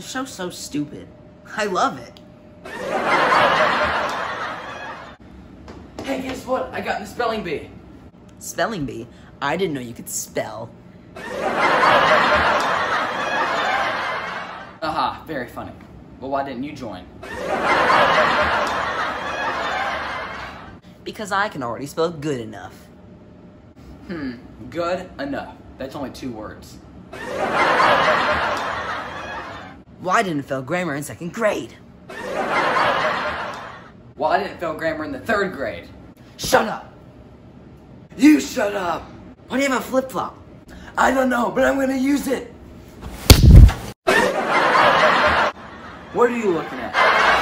The show's so stupid. I love it. Hey, guess what? I got in the spelling bee. Spelling bee? I didn't know you could spell. Aha, very funny. Well, why didn't you join? Because I can already spell good enough. Hmm, good enough. That's only two words. Well, I didn't fail grammar in second grade. Well, I didn't fail grammar in the third grade. Shut up! You shut up! Why do you have a flip flop? I don't know, but I'm gonna use it. What are you looking at?